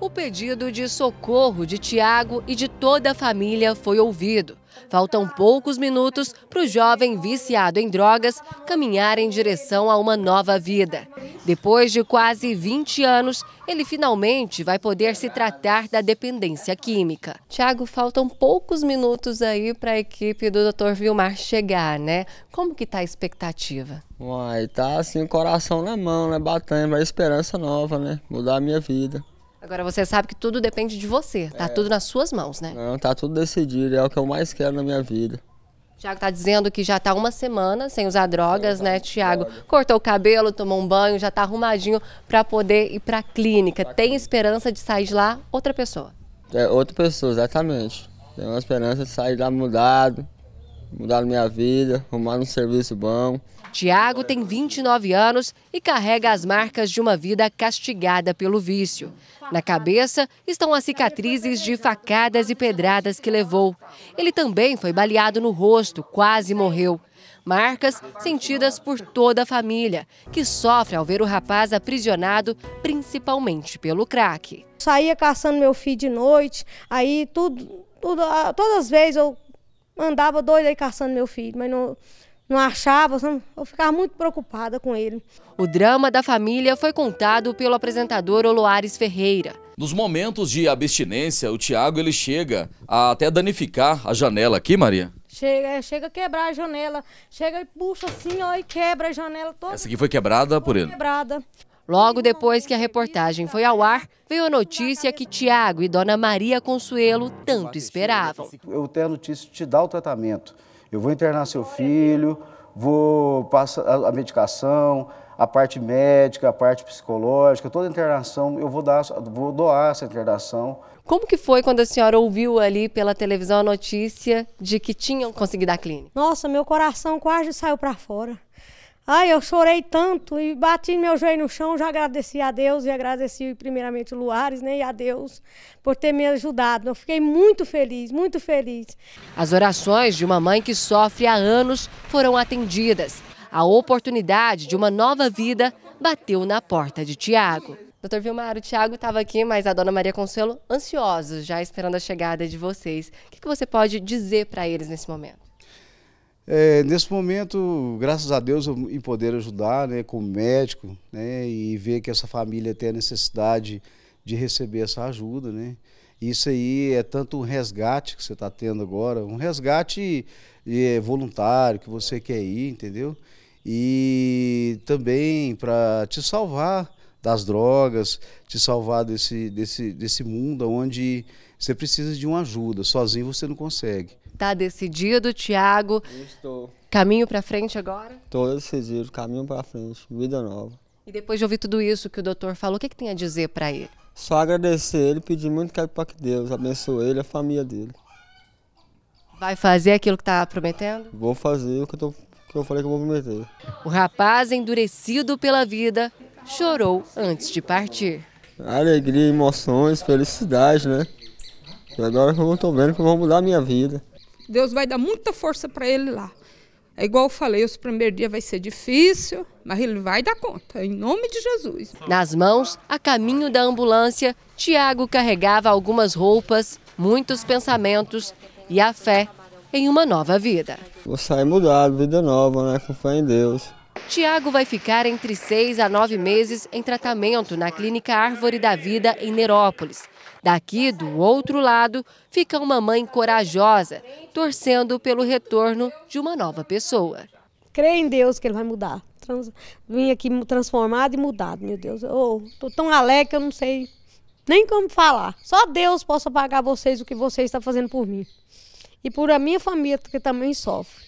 O pedido de socorro de Tiago e de toda a família foi ouvido. Faltam poucos minutos para o jovem viciado em drogas caminhar em direção a uma nova vida. Depois de quase 20 anos, ele finalmente vai poder se tratar da dependência química. Tiago, faltam poucos minutos aí para a equipe do Dr. Vilmar chegar, né? Como que tá a expectativa? Uai, tá assim, coração na mão, né? Batendo, vai esperança nova, né? Mudar a minha vida. Agora você sabe que tudo depende de você, tá é. tudo nas suas mãos, né? Não, tá tudo decidido, é o que eu mais quero na minha vida. Tiago tá dizendo que já tá uma semana sem usar drogas, né, Tiago? Cortou o cabelo, tomou um banho, já tá arrumadinho para poder ir para a clínica. Tem esperança de sair de lá outra pessoa? É, outra pessoa, exatamente. Tem uma esperança de sair lá mudado, mudar minha vida, arrumar um serviço bom. Tiago tem 29 anos e carrega as marcas de uma vida castigada pelo vício. Na cabeça estão as cicatrizes de facadas e pedradas que levou. Ele também foi baleado no rosto, quase morreu. Marcas sentidas por toda a família, que sofre ao ver o rapaz aprisionado, principalmente pelo crack. Saía caçando meu filho de noite, aí tudo, tudo todas as vezes eu andava doido aí caçando meu filho, mas não não achava, eu ficava muito preocupada com ele. O drama da família foi contado pelo apresentador Oloares Ferreira. Nos momentos de abstinência, o Tiago ele chega a até danificar a janela aqui, Maria? Chega, é, chega a quebrar a janela, chega e puxa assim, ó, e quebra a janela toda. Essa aqui foi quebrada por ele? Quebrada. Logo depois que a reportagem foi ao ar, veio a notícia que Tiago e Dona Maria Consuelo tanto esperavam. Eu tenho a notícia de te dar o tratamento. Eu vou internar seu filho, vou passar a medicação, a parte médica, a parte psicológica, toda a internação, eu vou, dar, vou doar essa internação. Como que foi quando a senhora ouviu ali pela televisão a notícia de que tinham conseguido a clínica? Nossa, meu coração quase saiu para fora. Ai, eu chorei tanto e bati meu joelho no chão, já agradeci a Deus e agradeci primeiramente o Luares, né, e a Deus por ter me ajudado. Eu fiquei muito feliz, muito feliz. As orações de uma mãe que sofre há anos foram atendidas. A oportunidade de uma nova vida bateu na porta de Tiago. Doutor Vilmar, o Tiago estava aqui, mas a dona Maria Consuelo ansiosos, já esperando a chegada de vocês. O que, que você pode dizer para eles nesse momento? É, nesse momento, graças a Deus, eu, em poder ajudar né, como médico né, e ver que essa família tem a necessidade de receber essa ajuda. Né? Isso aí é tanto um resgate que você está tendo agora, um resgate é, voluntário que você quer ir, entendeu? E também para te salvar das drogas, te salvar desse, desse, desse mundo onde você precisa de uma ajuda, sozinho você não consegue. Tá decidido, Tiago? Estou. Caminho para frente agora? Estou decidido, caminho para frente, vida nova. E depois de ouvir tudo isso que o doutor falou, o que, que tem a dizer para ele? Só agradecer ele, pedir muito para que Deus abençoe ele e a família dele. Vai fazer aquilo que está prometendo? Vou fazer o que eu, tô, que eu falei que eu vou prometer. O rapaz, endurecido pela vida, chorou antes de partir. Alegria, emoções, felicidade, né? E agora que eu estou vendo que eu vou mudar a minha vida. Deus vai dar muita força para ele lá. É igual eu falei, os primeiros dias vai ser difícil, mas ele vai dar conta, em nome de Jesus. Nas mãos, a caminho da ambulância, Tiago carregava algumas roupas, muitos pensamentos e a fé em uma nova vida. Vou sair mudado, vida nova, né? Com fé em Deus. Tiago vai ficar entre seis a nove meses em tratamento na Clínica Árvore da Vida, em Nerópolis. Daqui, do outro lado, fica uma mãe corajosa, torcendo pelo retorno de uma nova pessoa. Creio em Deus que ele vai mudar. Trans... Vim aqui transformado e mudado, meu Deus. Eu tô tão alegre que eu não sei nem como falar. Só Deus possa pagar vocês o que vocês estão fazendo por mim. E por a minha família, que também sofre.